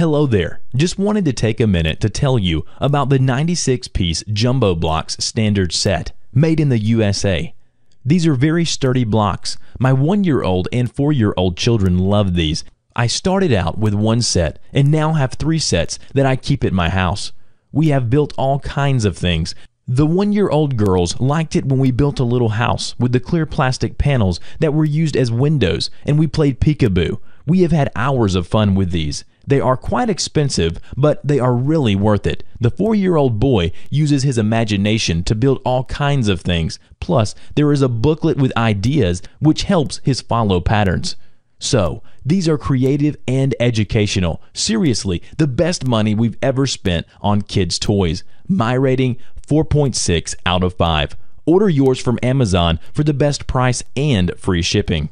Hello there. Just wanted to take a minute to tell you about the 96 piece Jumbo Blocks standard set made in the USA. These are very sturdy blocks. My one year old and four year old children love these. I started out with one set and now have three sets that I keep at my house. We have built all kinds of things. The one year old girls liked it when we built a little house with the clear plastic panels that were used as windows and we played peekaboo. We have had hours of fun with these. They are quite expensive, but they are really worth it. The four year old boy uses his imagination to build all kinds of things. Plus, there is a booklet with ideas which helps his follow patterns. So, these are creative and educational. Seriously, the best money we've ever spent on kids' toys. My rating 4.6 out of 5. Order yours from Amazon for the best price and free shipping.